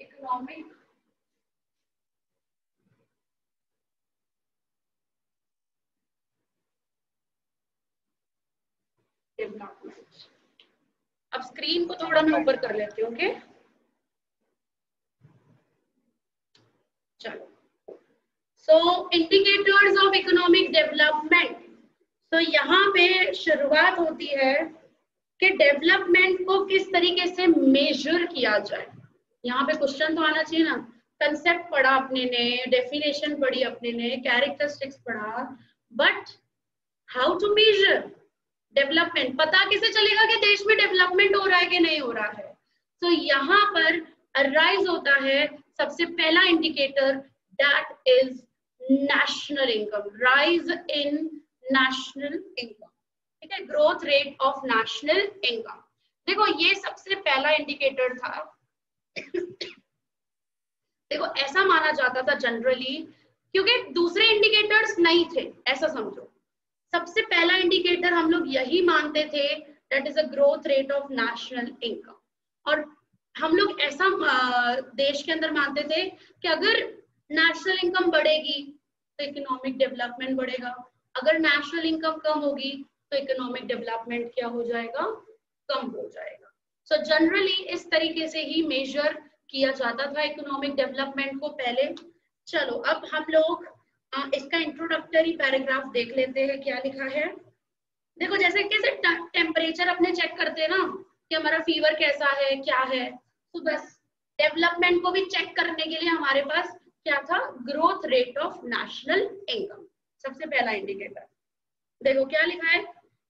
Development अब screen को थोड़ा मैं ऊपर कर लेती हूँ ओके चलो। So indicators of economic development तो यहाँ पे शुरुआत होती है कि डेवलपमेंट को किस तरीके से मेजर किया जाए। यहाँ पे क्वेश्चन तो आना चाहिए ना। कंसेप्ट पढ़ा अपने ने डेफिनेशन पढ़ी अपने ने कैरेक्टरिस्टिक्स पढ़ा। But how to measure development पता कैसे चलेगा कि देश में डेवलपमेंट हो रहा है कि नहीं हो रहा है? तो so, यहाँ पर अराइज होता है सबसे पहला indicator that is national income rise in national income ठीक है? Growth rate of national income देखो ये सबसे पहला इंडिकेटर था। देखो, ऐसा माना जाता था जनरली क्योंकि दूसरे इंडिकेटर्स नहीं थे, ऐसा समझो। सबसे पहला इंडिकेटर हम लोग यही मानते थे that is a growth rate of national income और हम लोग ऐसा देश के अंदर मानते थे कि अगर नेशनल इनकम बढ़ेगी तो इकोनॉमिक डेवलपमेंट बढ़ेगा। अगर नेशनल इनकम कम होगी तो इकोनॉमिक डेवलपमेंट क्या हो जाएगा? कम हो जाएगा। सो so, जनरली इस तरीके से ही मेजर किया जाता था इकोनॉमिक डेवलपमेंट को पहले। चलो अब हम लोग इसका इंट्रोडक्टरी पैराग्राफ देख लेते हैं क्या लिखा है। देखो जैसे कैसे टेम्परेचर अपने चेक करते हैं ना कि हमारा फीवर कैसा है क्या है। तो बस डेवलपमेंट को भी चेक करने के लिए हमारे पास क्या था? Growth rate of national income सबसे पहला इंडिकेटर देखो क्या लिखा है?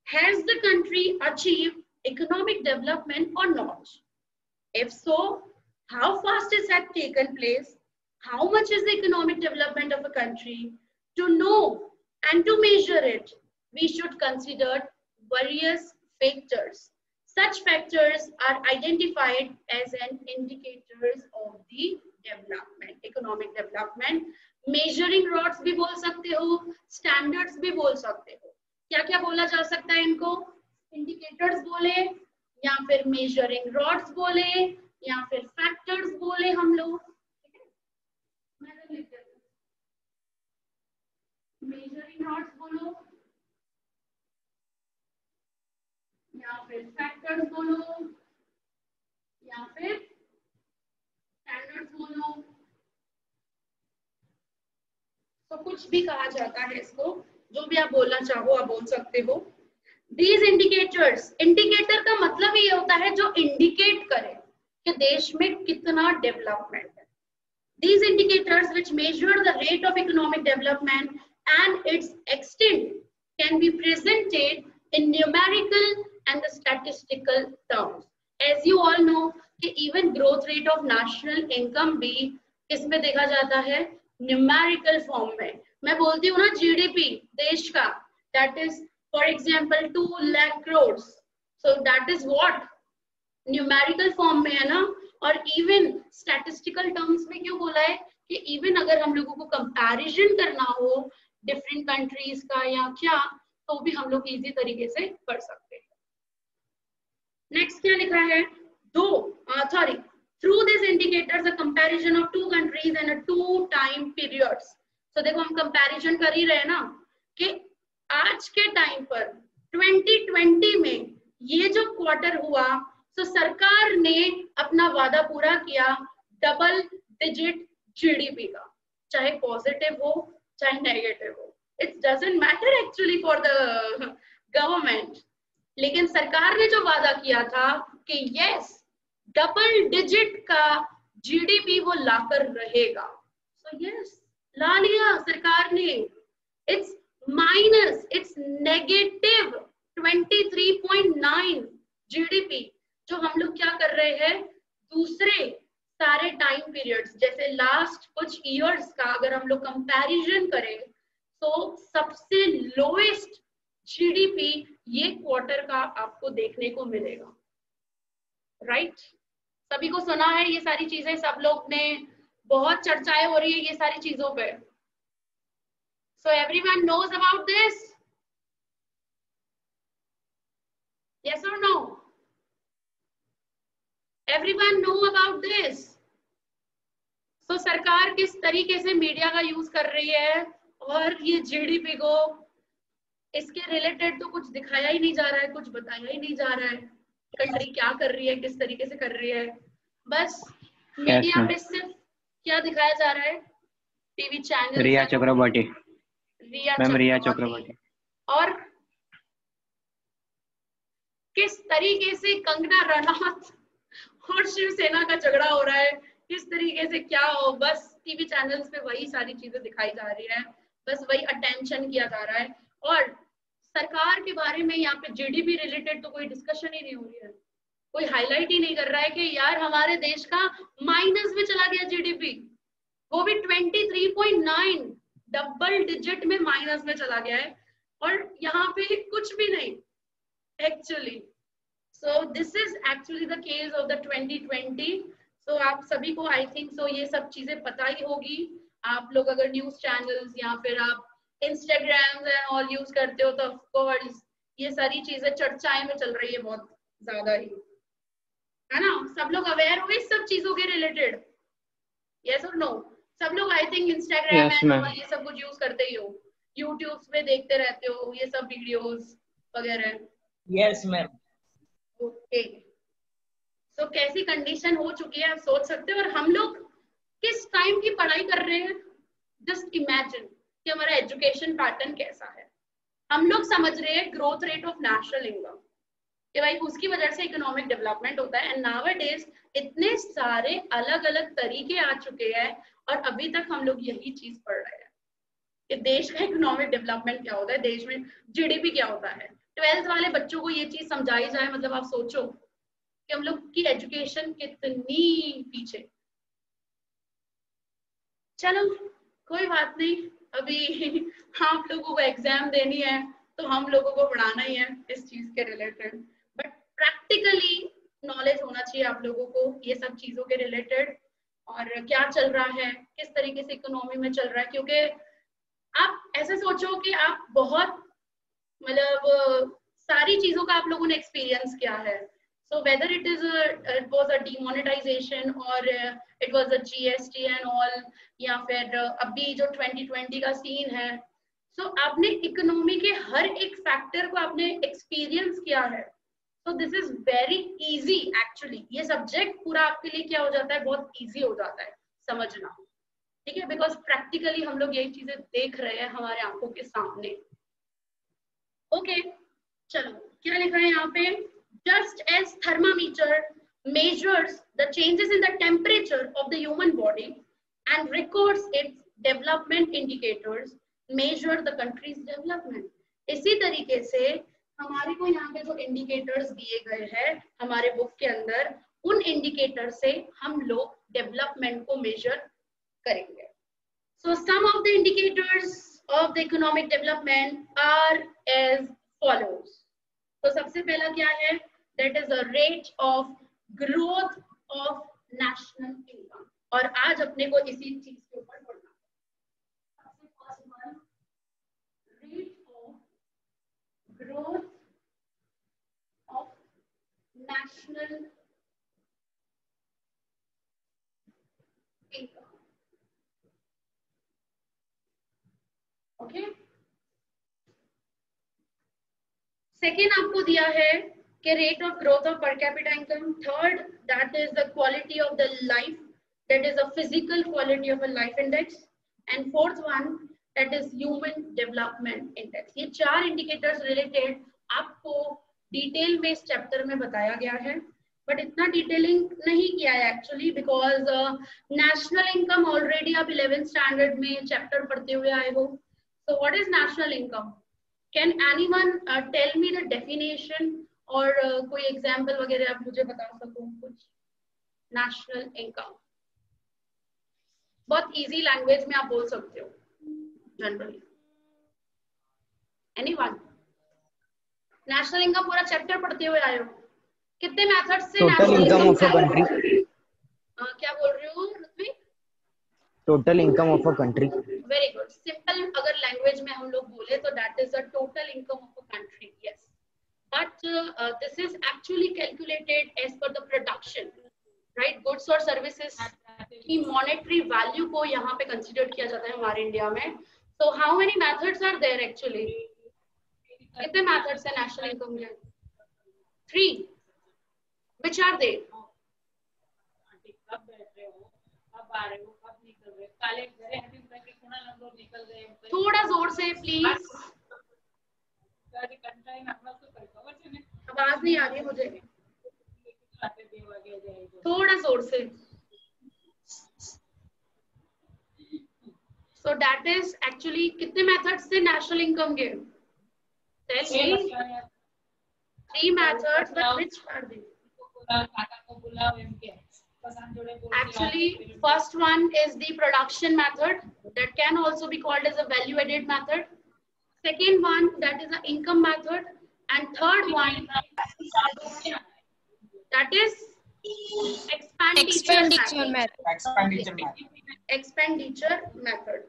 Has the country achieve economic development और not if so how fast is have taken place how much is the economic development of a country, to know and to measure it, we should consider various factors. Such factors are identified as an indicators of the development, economic development. Measuring rods भी बोल सकते हो, standards भी बोल सकते हो. क्या क्या बोला जा सकता है इनको? Indicators बोले, या फिर मेजरिंग rods बोले, या फिर फैक्टर्स बोले हम लोग. मेजरिंग नॉट्स बोलो या फिर फैक्टर्स बोलो या फिर स्टैंडर्ड्स बोलो। तो कुछ भी कहा जाता है इसको जो भी आप बोलना चाहो आप बोल सकते हो। दीज इंडिकेटर्स इंडिकेटर का मतलब ये होता है जो इंडिकेट करे कि देश में कितना डेवलपमेंट है। These indicators which measure the rate of economic development and its extent can be presented in numerical and statistical terms as you all know कि even growth rate of national income भी इसमें देखा जाता है? Numerical form में। मैं बोलती हूँ ना जीडीपी देश का। That is for example two lakh crore so that is what numerical form में है ना? और इवन स्टैटिस्टिकल टर्म्स में क्यों बोला है? कि इवन अगर हम लोगों को कंपैरिजन करना हो डिफरेंट कंट्रीज़ का या क्या तो भी हम लोग इजी तरीके से कर सकते हैं। नेक्स्ट क्या लिखा है? Though sorry through this indicators a comparison of two countries and two time periods तो देखो, हम कंपैरिजन कर ही रहे ना, कि आज के टाइम पर 2020 में ये जो क्वार्टर हुआ तो सरकार ने अपना वादा पूरा किया डबल डिजिट जीडीपी का। चाहे पॉजिटिव हो, चाहे नेगेटिव हो। It doesn't matter actually for the government लेकिन सरकार ने जो वादा किया था कि यस डबल डिजिट का जीडीपी वो लाकर रहेगा। सो यस ला लिया सरकार ने। It's minus it's negative 23.9 GDP जो हम लोग क्या कर रहे हैं? दूसरे सारे टाइम पीरियड्स जैसे लास्ट कुछ इयर्स का अगर हम लोग कंपैरिजन करें तो सबसे लोएस्ट जीडीपी ये क्वार्टर का आपको देखने को मिलेगा। Right right? सभी को सुना है ये सारी चीज़ें, सब लोग ने बहुत चर्चाएँ हो रही है ये सारी चीज़ों पे। So everyone knows about this yes or no? Everyone know about this? तो सरकार किस तरीके से मीडिया का यूज़ कर रही है? और ये जीडीपी को? इसके रिलेटेड तो कुछ दिखाया ही नहीं जा रहा है कुछ बताया ही नहीं जा रहा है। कंट्री क्या कर रही है किस तरीके से कर रही है? बस मीडिया पे सिर्फ़ क्या दिखाया जा रहा है? TV channel Rhea Chakraborty. Ma'am Rhea Chakraborty. और किस तरीके से कंगना रनौत और शिवसेना का झगड़ा हो रहा है? किस तरीके से क्या हो? बस टीवी चैनल्स पे वही सारी चीज़ें दिखाई जा रही है। बस वही अटेंशन किया जा रहा है। और सरकार के बारे में यहाँ पे जीडीपी रिलेटेड तो कोई डिस्कशन ही नहीं हो रही है। कोई हाईलाइट ही नहीं कर रहा है कि यार हमारे देश का माइनस में चला गया जीडीपी वो भी 23.9 डबल डिजिट में माइनस में चला गया है और यहाँ पे कुछ भी नहीं actually so this is actually the case of the 2020 so आप सभी को आई थिंक सो ये सब चीज़ें पता ही होगी। आप लोग अगर न्यूज़ चैनल्स या फिर आप इंस्टाग्राम ऑल यूज़ करते हो तो ऑफकोर्स ये सारी चीज़ें चर्चाएँ में चल रही है बहुत ज़्यादा ही। है ना? सब लोग अवेयर हो इस सब चीज़ों के रिलेटेड यस और नो सब लोग आई थिंक इंस्टाग्राम एंड ये सब कुछ यूज़ करते ही हो। यूट्यूब पे देखते रहते हो ये सब वीडियोस वगैरह। यस मैम ओके सो कैसी कंडीशन हो चुकी है आप सोच सकते हो? और हम लोग किस टाइम की पढ़ाई कर रहे हैं? जस्ट इमेजिन कि हमारा एजुकेशन पैटर्न कैसा है। हम लोग समझ रहे हैं growth rate of national income कि भाई उसकी वजह से इकोनॉमिक डेवलपमेंट होता है। एंड नाव डेज़ इतने सारे अलग अलग तरीके आ चुके हैं और अभी तक हम लोग यही चीज़ पढ़ रहे हैं कि देश का इकोनॉमिक डेवलपमेंट क्या होता है, देश में जीडीपी क्या होता है। ट्वेल्थ वाले बच्चों को ये चीज़ समझाई जाए मतलब आप सोचो कि हम लोग की एजुकेशन कितनी पीछे। चलो, कोई बात नहीं, अभी आप लोगों को एग्ज़ाम देनी है तो हम लोगों को पढ़ाना ही है इस चीज़ के रिलेटेड बट प्रैक्टिकली नॉलेज होना चाहिए आप लोगों को, ये सब चीज़ों के रिलेटेड और क्या चल रहा है किस तरीके से इकोनॉमी में चल रहा है क्योंकि आप ऐसे सोचो कि आप बहुत मतलब सारी चीज़ों का आप लोगों ने एक्सपीरियंस किया है। So whether it is a it was a demonetization or uh, it was a gst and all या फिर अभी जो 2020 का सीन है। सो so, आपने इकोनॉमी के हर एक फैक्टर को आपने एक्सपीरियंस किया है। तो this is very easy actually ये सब्जेक्ट पूरा आपके लिए क्या हो जाता है? बहुत इजी हो जाता है समझना। ठीक है? बिकॉज़ प्रैक्टिकली हम लोग यही चीज़ें देख रहे हैं हमारे आँखों के सामने। ओके okay, चलो। क्या लिख रहे हैं यहाँ पे? Just as thermometer measures the changes in the temperature of the human body and records its development indicators measure the country's development इसी तरीके से हमारे को यहाँ पे जो इंडिकेटर्स दिए गए हैं, हमारे बुक के अंदर, उन इंडिकेटर से हम लोग डेवलपमेंट को मेजर करेंगे। So some of the indicators of the economic development are as follows तो सबसे पहला क्या है? That is the rate of growth of national income. और आज अपने को इसी चीज़ के ऊपर पढ़ना rate of growth of national income okay second आपको दिया है के rate of growth of per capita income. Third, that is the quality of the life, that is a physical quality of a life index. And fourth one, that is human development index. ये चार indicators related आपको detail में इस chapter में बताया गया है but इतना डिटेलिंग नहीं किया है actually because national income already आप इलेवेंथ स्टैंडर्ड में चैप्टर पढ़ते हुए आए हो। So what is national income can anyone tell me the definition और uh, कोई एग्ज़ाम्पल वगैरह आप मुझे बता सको कुछ? नेशनल इनकम बहुत इजी लैंग्वेज में आप बोल सकते हो जनरली एनीवन नेशनल इनकम पूरा चैप्टर पढ़ते हुए आए हो कितने मेथड से total income of a country क्या बोल रहे हो Ritvik total income of a country very good simple अगर लैंग्वेज में हम लोग बोले तो that is the total income of a country yes but uh, this is actually calculated as per the production right? Goods or services कि monetary value को यहाँ पे कंसिडर किया जाता है हमारे इंडिया में. So how many methods are there actually कितने मेथड्स है नेशनल इनकम में? थ्री विच आर दे थोड़ा ज़ोर से प्लीज़ आवाज़ नहीं आ रही मुझे। थोड़ा ज़ोर से। सो दैट इज़ एक्चुअली कितने मेथड्स थे नेशनल इनकम के? Tell me three methods, but which are they? Actually, first one is the production method that can also be called as a value added method. Second one that is a income method and third one that is expenditure, expenditure method. Expenditure method. Expenditure method.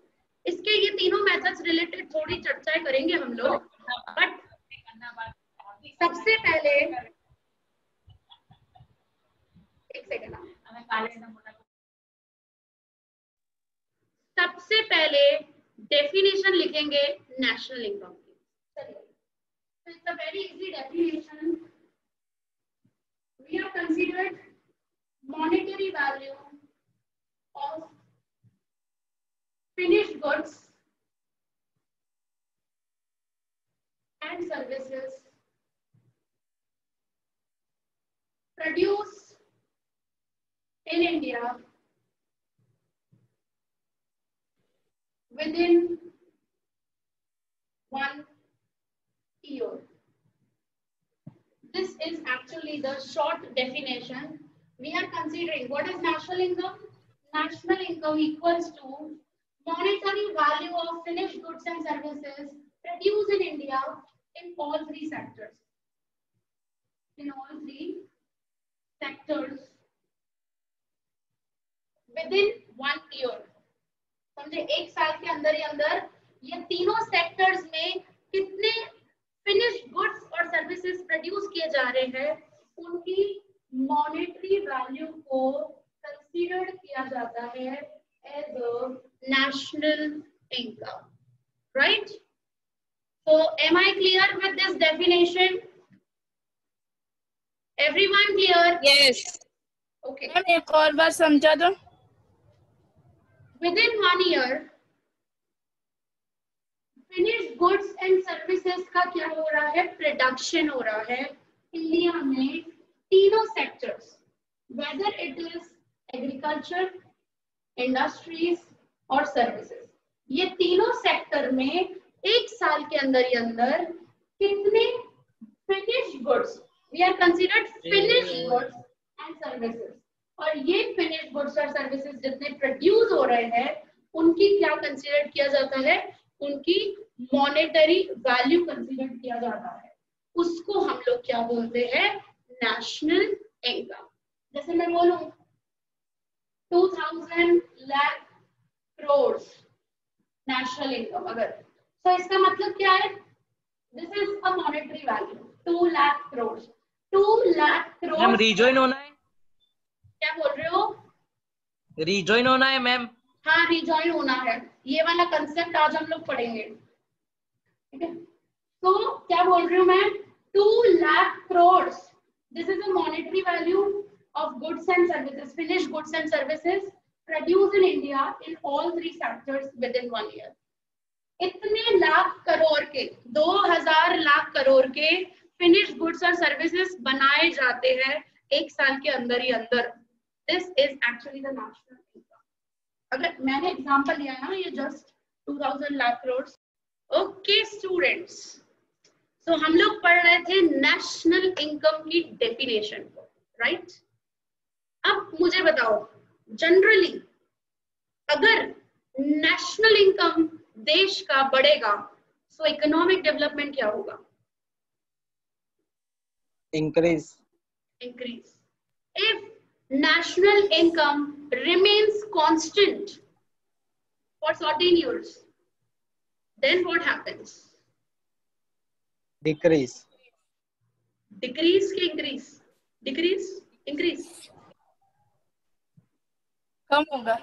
इसके ये तीनों methods related थोड़ी चर्चा करेंगे हम लोग but सबसे पहले एक सेकेंड सबसे पहले डेफिनेशन लिखेंगे नेशनल इनकम की। It's a very easy definition we have considered monetary value of finished goods and services produced in India within one year. This is actually the short definition. We are considering what is national income? National income equals to monetary value of finished goods and services produced in India in all three sectors. In all three sectors within one year. समझे, एक साल के अंदर ही अंदर ये तीनों sectors में कितने फिनिश्ड गुड्स और सर्विसेज़ प्रोड्यूस किए जा रहे हैं, उनकी मॉनेटरी वैल्यू को कंसीडर्ड किया जाता है as national income right so am i clear with this definition everyone clear yes okay ma'am एक और बार समझा दो within one year finished goods and services का क्या हो रहा है प्रोडक्शन हो रहा है इंडिया में तीनों sectors whether it is agriculture industries और सर्विसेज़ ये तीनों सेक्टर में एक साल के अंदर ही अंदर कितने finished goods we are considered finished goods and services और ये फिनिश्ड गुड्स और सर्विसेज़ जितने प्रोड्यूस हो रहे हैं उनकी क्या कंसिडर किया जाता है? उनकी मॉनेटरी वैल्यू कंसिडर किया जाता है। उसको हम लोग क्या बोलते हैं? नेशनल इनकम जैसे मैं बोलूँ 2000 लाख करोड़ नेशनल इनकम अगर तो इसका मतलब क्या है? This is a monetary value two lakh crore two lakh crore ma'am rejoin होना है। क्या बोल रहे हो? रिजॉइन होना है मैम हाँ रिजॉइन होना है। ये वाला कंसेप्ट आज हम लोग पढ़ेंगे। ठीक है? तो क्या बोल रही हूँ मैं two lakh crore this is a monetary value of goods and services finish goods and services produce in India in all three sectors within one year इतने लाख करोड़ के 2000 लाख करोड़ के फिनिश गुड्स और सर्विसेज़ बनाए जाते हैं एक साल के अंदर ही अंदर। This is actually the national income अगर मैंने एग्जांपल लिया ना, ये just 2000 lakh crore okay students so हम लोग पढ़ रहे थे नेशनल इनकम की डेफिनेशन को राइट अब मुझे बताओ जनरली अगर नेशनल इनकम देश का बढ़ेगा सो इकोनॉमिक डेवलपमेंट क्या होगा? Increase increase if national income remains constant for fourteen years then what happens decrease decrease increase decrease increase कम होगा।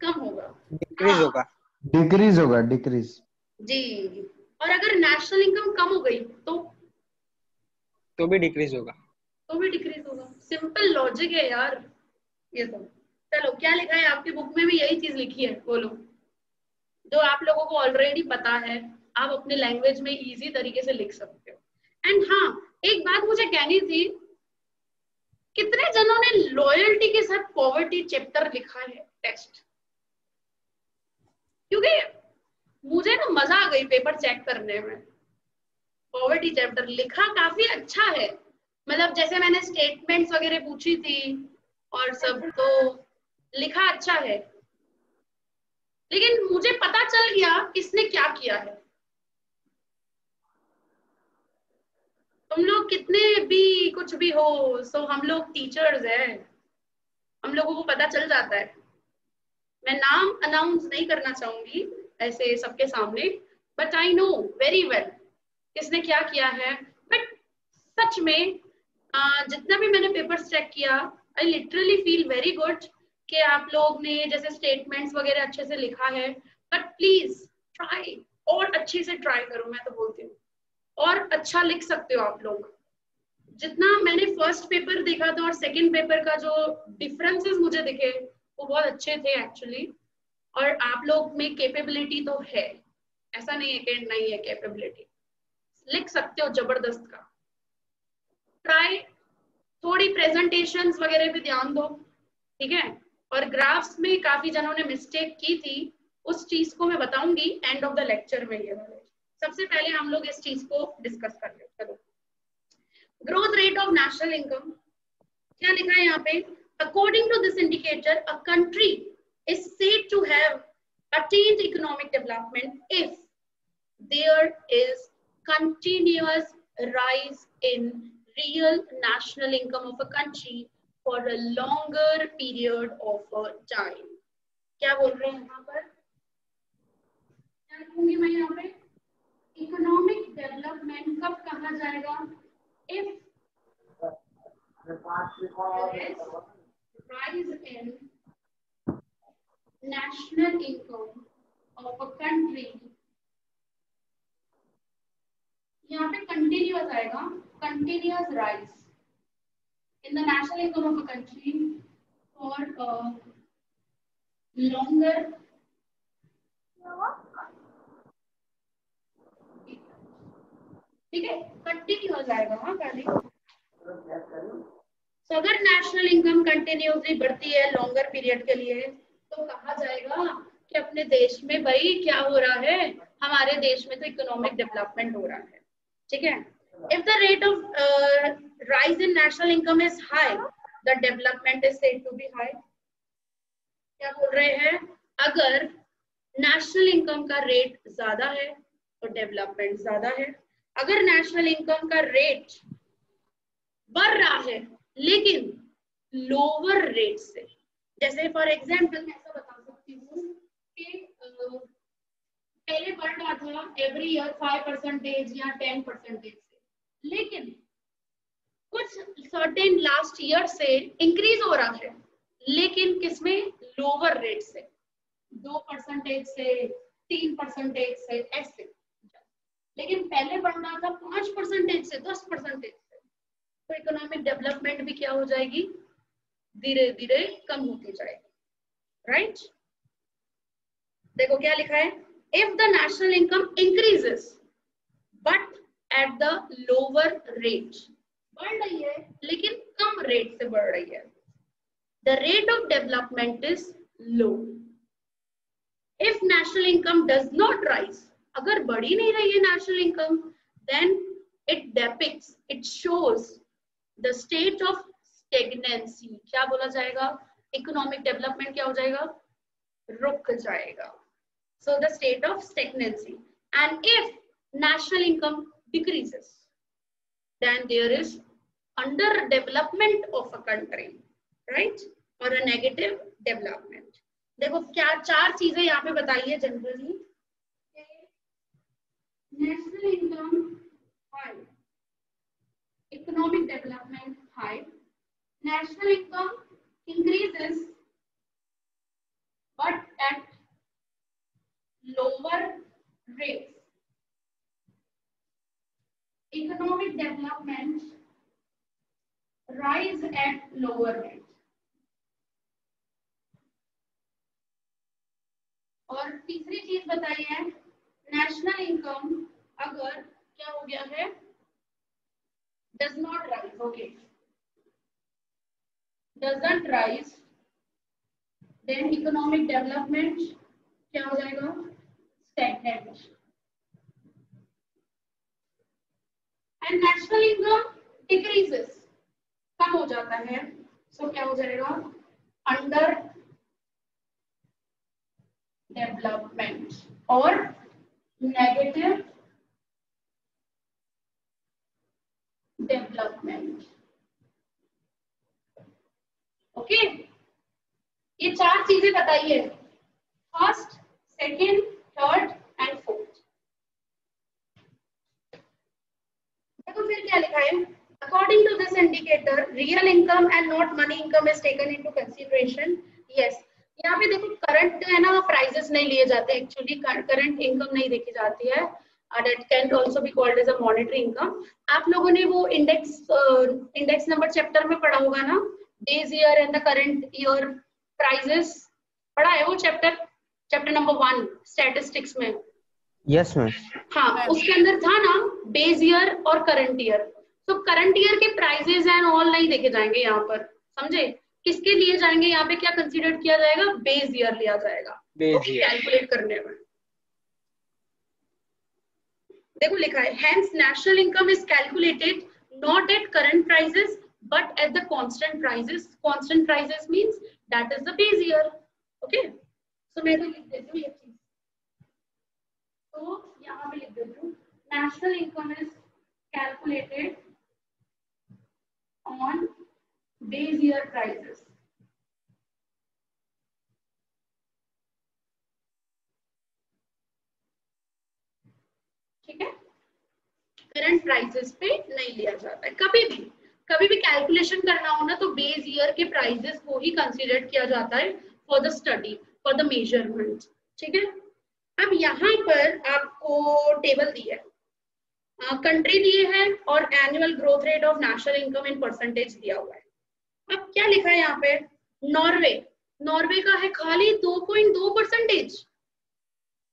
कम होगा। डिक्रीज हाँ। होगा। डिक्रीज होगा डिक्रीज। जी और अगर नेशनल इनकम कम हो गई तो? तो भी डिक्रीज होगा। तो भी डिक्रीज होगा। सिंपल लॉजिक है यार ये सब। चलो क्या लिखा है आपकी बुक में भी यही चीज़ लिखी है बोलो। जो आप लोगों को ऑलरेडी पता है आप अपने लैंग्वेज में इजी तरीके से लिख सकते हो। एंड हाँ एक बात मुझे कहनी थी कितने जनों ने लॉयल्टी के साथ पॉवर्टी चैप्टर लिखा है टेक्स्ट क्योंकि मुझे ना मज़ा आ गई पेपर चेक करने में। पॉवर्टी चैप्टर लिखा काफ़ी अच्छा है। मतलब जैसे मैंने स्टेटमेंट्स वगैरह पूछी थी और सब तो लिखा अच्छा है। लेकिन मुझे पता चल गया किसने क्या किया है। तुम लोग कितने भी कुछ भी हो सो हम लोग टीचर्स हैं। हम लोगों को पता चल जाता है। मैं नाम अनाउंस नहीं करना चाहूँगी ऐसे सबके सामने but I know very well किसने क्या किया है। बट सच में जितना भी मैंने पेपर्स चेक किया I literally feel very good कि आप लोग ने जैसे स्टेटमेंट्स वगैरह अच्छे से लिखा है। बट प्लीज़ ट्राई और अच्छे से ट्राई करो, मैं तो बोलती हूँ। और अच्छा लिख सकते हो आप लोग। जितना मैंने फ़र्स्ट पेपर देखा था और सेकंड पेपर का जो डिफरेंसेस मुझे दिखे वो बहुत अच्छे थे एक्चुअली और आप लोग में कैपेबिलिटी तो है। ऐसा नहीं है कि नहीं है कैपेबिलिटी लिख सकते हो ज़बरदस्त का। ट्राई थोड़ी प्रेजेंटेशंस वगैरह पे ध्यान दो, ठीक है? और ग्राफ्स में काफ़ी जनों ने मिस्टेक की थी। उस चीज़ को मैं बताऊँगी एंड ऑफ़ द लेक्चर में ये सबसे पहले हम लोग इस चीज़ को डिस्कस कर ले चलो। Growth rate of national income क्या लिखा है यहाँ पे? according to this indicator a country is said to have attained economic development if there is continuous rise in real national income of a country for a longer period of a time क्या बोल रहे हैं यहाँ पर क्या लिखूंगी मैं यहाँ पे इकोनॉमिक डेवलपमेंट कब कहा जाएगा if rise in national income of a country. यहाँ पे कंटिन्यूअस आएगा continuous rise in the national income of a country for longer ठीक है? कंटिन्यूअस आएगा हाँ खाली so, अगर नेशनल इनकम कंटिन्यूसली बढ़ती है लॉन्गर पीरियड के लिए तो कहा जाएगा कि अपने देश में भाई क्या हो रहा है? हमारे देश में तो इकोनॉमिक डेवलपमेंट हो रहा है। ठीक है? If the rate of rise in national income is high the development is said to be high क्या बोल रहे हैं? अगर नेशनल इनकम का रेट ज़्यादा है तो डेवलपमेंट ज़्यादा है। अगर नेशनल इनकम का रेट बढ़ रहा है लेकिन लोअर रेट से, जैसे फॉर एग्ज़ाम्पल मैं ऐसा बता सकती हूँ पहले बढ़ रहा था एवरी ईयर फाइव परसेंटेज या टेन परसेंटेज से, लेकिन कुछ सर्टेन लास्ट ईयर से इंक्रीज हो रहा है, लेकिन किसमें? लोअर रेट से, दो परसेंटेज से, तीन परसेंटेज से, ऐसे। लेकिन पहले बढ़ रहा था पाँच परसेंटेज से, दस परसेंटेज तो इकोनॉमिक डेवलपमेंट भी क्या हो जाएगी? धीरे धीरे कम होती जाएगी। राइट देखो क्या लिखा है? If the national income increases but at the lower rate बढ़ रही है, लेकिन कम रेट से बढ़ रही है। The rate of development is low if national income does not rise अगर बढ़ नहीं रही है national income then it depicts it shows the state of stagnancy क्या बोला जाएगा? इकोनॉमिक डेवलपमेंट क्या हो जाएगा? रुक जाएगा। So the state of stagnancy and if national income decreases then there is under development of a country, right? Or a negative development. देखो, क्या चार चीज़ें यहाँ पे बताइए generally national income economic development high, national income increases but at lower rates. Economic development rise at lower rate. और तीसरी चीज़ बताई है नेशनल इनकम अगर क्या हो गया है not rise okay doesn't rise then economic development क्या हो जाएगा? Stagnant and national income decreases कम हो जाता है. सो so, क्या हो जाएगा? अंडर डेवलपमेंट और नेगेटिव डेवलपमेंट ओके ये चार चीज़ें बताइए। First second third and fourth देखो फिर क्या लिखा है? According to this indicator real income and not money income is taken into consideration yes यहाँ पे देखो करंट जो है ना प्राइजेस नहीं लिए जाते. एक्चुअली करंट इनकम नहीं देखी जाती है. That can also be called as a monetary income. आप लोगों ने वो इंडेक्स इंडेक्स नंबर चैप्टर में पढ़ा होगा ना? Base year and the current year prices पढ़ा है वो chapter chapter number one statistics में. यस मैम हाँ उसके अंदर था ना बेस ईयर और करंट ईयर तो करंट ईयर के प्राइजेस एंड ऑल नहीं देखे जाएँगे यहाँ पर. समझे? किसके लिए जाएँगे? यहाँ पे क्या कंसीडर किया जाएगा? बेस ईयर लिया जाएगा. कैलकुलेट करने में. देखो लिखा है hence national income is calculated not at current prices but at the constant prices constant prices means that is the base year okay so मैं तो लिख देती हूँ ये चीज़। तो यहाँ पे लिख देती हूँ national income is calculated on base year prices. ठीक है? करंट प्राइसेस पे नहीं लिया जाता है। कभी भी कभी भी कैलकुलेशन करना हो ना तो बेस ईयर के प्राइसेस को ही कंसिडर किया जाता है for the study for the measurement ठीक है? अब यहाँ पर आपको टेबल दी है। कंट्री दिए है और annual growth rate of national income in percentage दिया हुआ है। अब क्या लिखा है यहाँ पे? नॉर्वे नॉर्वे का है खाली 2.2 percentage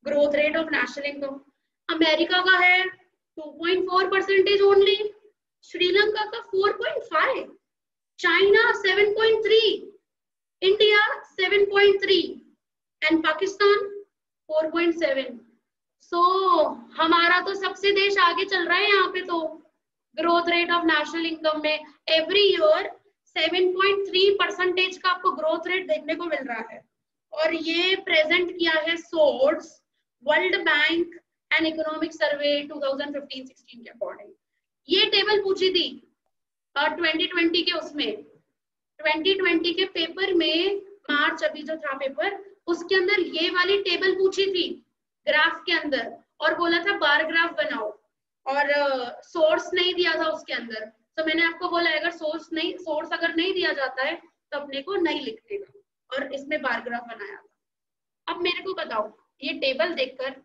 growth rate of national income America का है 2.4 परसेंटेज ओनली श्रीलंका का 4.5 China 7.3 India 7.3 and Pakistan 4.7 so हमारा तो सबसे देश आगे चल रहा है यहाँ पे तो growth rate of national income में एवरी ईयर 7.3 परसेंटेज का आपको ग्रोथ रेट देखने को मिल रहा है। और ये प्रेजेंट किया है source World Bank and economic survey 2015-16 के अकॉर्डिंग ये टेबल पूछी थी और 2020 के उसमें. 2020 के पेपर में मार्च अभी जो था पेपर उसके अंदर ये वाली टेबल पूछी थी ग्राफ के अंदर. और बोला था बार ग्राफ बनाओ. और सोर्स uh, नहीं दिया था उसके अंदर. तो मैंने आपको बोला अगर सोर्स नहीं सोर्स अगर नहीं दिया जाता है तो अपने को नहीं लिखने का और इसमें बारग्राफ बनाया था। अब मेरे को बताओ ये टेबल देखकर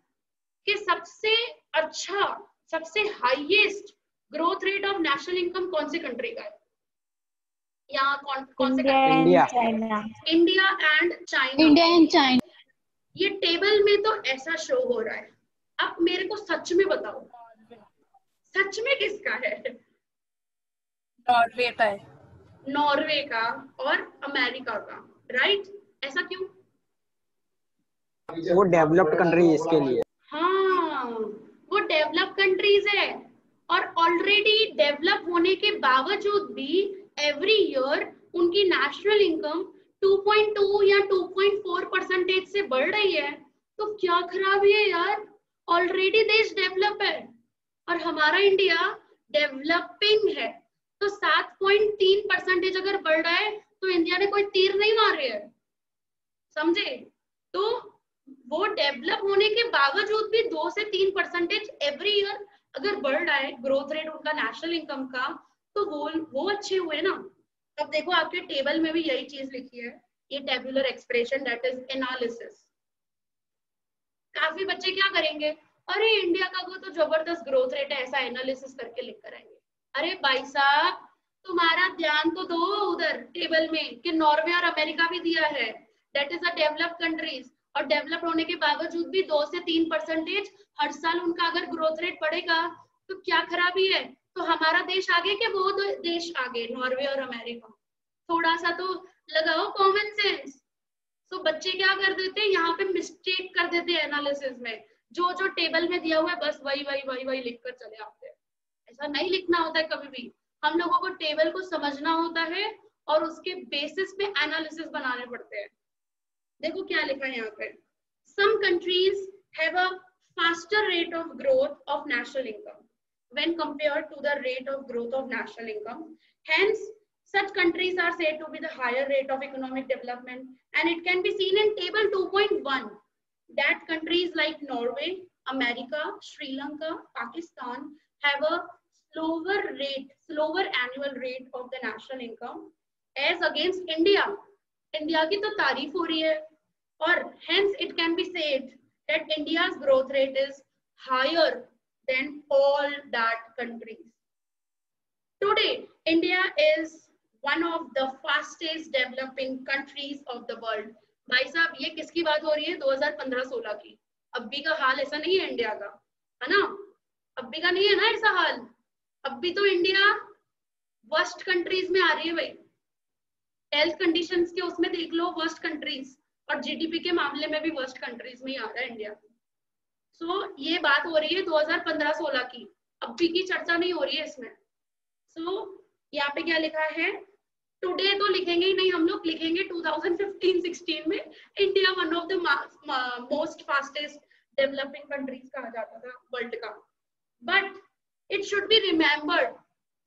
कि सबसे अच्छा सबसे highest growth rate of national income कौन सी कंट्री का है? यहाँ कौन कौन से India India and China India and China ये टेबल में तो ऐसा शो हो रहा है। अब मेरे को सच में बताओ। सच में किसका है? नॉर्वे का है। नॉर्वे का और अमेरिका का। राइट ऐसा क्यों? वो डेवलप्ड कंट्री इसके लिए। वो डेवलप कंट्रीज़ है। और ऑलरेडी डेवलप होने के बावजूद भी एवरी ईयर उनकी नेशनल इनकम 2.2 या 2.4 परसेंटेज से बढ़ रही है। तो क्या खराबी है यार? ऑलरेडी देश डेवलप है और हमारा इंडिया डेवलपिंग है। तो 7.3 परसेंटेज अगर बढ़ रहा है तो इंडिया ने कोई तीर नहीं मारे है। समझे? तो वो डेवलप होने के बावजूद भी दो से तीन परसेंटेज एवरी ईयर अगर बढ़ रहा है ग्रोथ रेट उनका नेशनल इनकम का तो वो वो अच्छे हुए ना। अब देखो, आपके टेबल में भी यही चीज़ लिखी है, ये tabular expression that is analysis काफ़ी बच्चे क्या करेंगे? अरे इंडिया का तो ज़बरदस्त ग्रोथ रेट है, ऐसा एनालिसिस करके लिख कर आएँगे। अरे, भाई साहब, तुम्हारा ध्यान तो दो उधर टेबल में, कि नॉर्वे और अमेरिका भी दिया है। That is a developed countries और डेवलप होने के बावजूद भी दो से तीन परसेंटेज हर साल उनका अगर ग्रोथ रेट बढ़ेगा तो क्या खराबी है? तो हमारा देश आगे कि वो देश आगे, नॉर्वे और अमेरिका। थोड़ा सा तो लगाओ कॉमन सेंस तो बच्चे क्या कर देते हैं? यहाँ पे मिस्टेक कर देते हैं एनालिसिस में। जो जो टेबल में दिया हुआ है, बस वही वही वही वही लिख कर चले आते हैं। ऐसा नहीं लिखना होता है कभी भी। हम लोगों को टेबल को समझना होता है और उसके बेसिस पे एनालिसिस बनाने पड़ते हैं। देखो क्या लिखा है यहाँ पे some countries have a faster rate of growth of national income when compared to the rate of growth of national income hence such countries are said to be the higher rate of economic development and it can be seen in table 2.1 that countries like norway america sri lanka pakistan have a slower rate slower annual rate of the national income as against india India की तो तारीफ़ हो रही है। और hence it can be said that India growth rate is higher than all that countries today India is one of the fastest developing countries of the world भाई साहब, ये किसकी बात हो रही है? 2015-16 की। अभी का हाल ऐसा नहीं है इंडिया का, है ना? अभी का नहीं है ना ऐसा हाल? अभी तो इंडिया वर्स्ट कंट्रीज़ में आ रही है भाई। हेल्थ कंडीशंस के उसमें देख लो वर्स्ट कंट्रीज़ और जीडीपी के मामले में भी वर्स्ट कंट्रीज़ में ही आ रहा है इंडिया सो so, ये बात हो रही है 2015-16 की। अब भी की चर्चा नहीं हो रही है इसमें। सो so, यहाँ पे क्या लिखा है? टुडे तो लिखेंगे ही नहीं हम लोग लिखेंगे 2015-16 में India one of the most fastest developing countries कहा जाता था वर्ल्ड का। But it should be remembered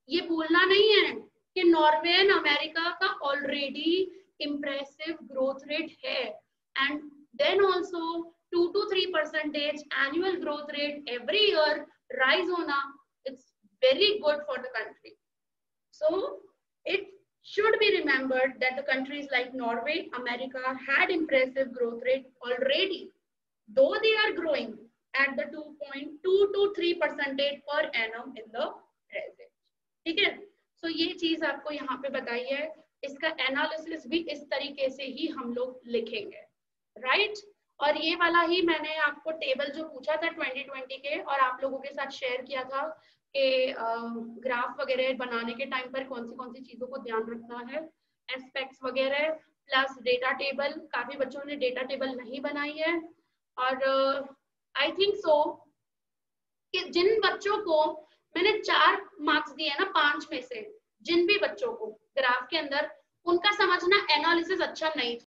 ये भूलना नहीं है। कि नॉर्वे एंड अमेरिका का ऑलरेडी इम्प्रेसिव ग्रोथ रेट है and then also two to three percentage annual growth rate every year rise होना it's very good for the country so it should be remembered that the countries like Norway, America had impressive growth rate already, though they are growing at the 2.2 to 3 percentage per annum in the present. ठीक है so so, ये चीज़ आपको यहाँ पे बताई है। इसका analysis भी इस तरीके से ही हम लोग लिखेंगे। Right right? और ये वाला ही मैंने आपको टेबल जो पूछा था 2020 के और आप लोगों के साथ शेयर किया था कि ग्राफ वगैरह बनाने के टाइम पर कौन सी कौन सी चीज़ों को ध्यान रखना है एस्पेक्ट्स वगैरह प्लस डेटा टेबल काफ़ी बच्चों ने डेटा टेबल नहीं बनाई है। और आई थिंक सो कि जिन बच्चों को मैंने चार मार्क्स दिए ना पाँच में से, जिन भी बच्चों को ग्राफ के अंदर, उनका समझना एनालिसिस अच्छा नहीं था।